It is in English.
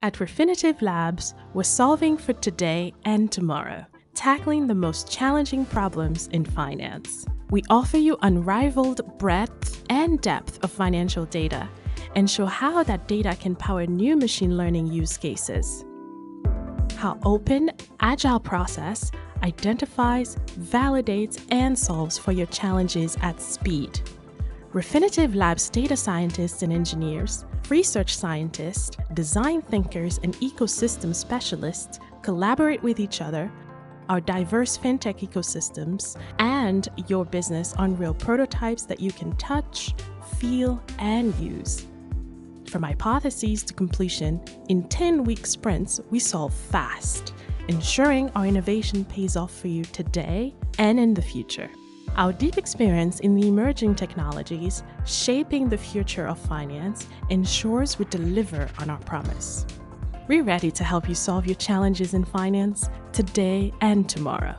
At Refinitiv Labs, we're solving for today and tomorrow, tackling the most challenging problems in finance. We offer you unrivaled breadth and depth of financial data and show how that data can power new machine learning use cases. How open, agile process identifies, validates, and solves for your challenges at speed. Refinitiv Labs data scientists and engineers, research scientists, design thinkers, and ecosystem specialists collaborate with each other, our diverse fintech ecosystems, and your business on real prototypes that you can touch, feel, and use. From hypotheses to completion, in 10 week sprints, we solve fast, ensuring our innovation pays off for you today and in the future. Our deep experience in the emerging technologies shaping the future of finance ensures we deliver on our promise. We're ready to help you solve your challenges in finance today and tomorrow.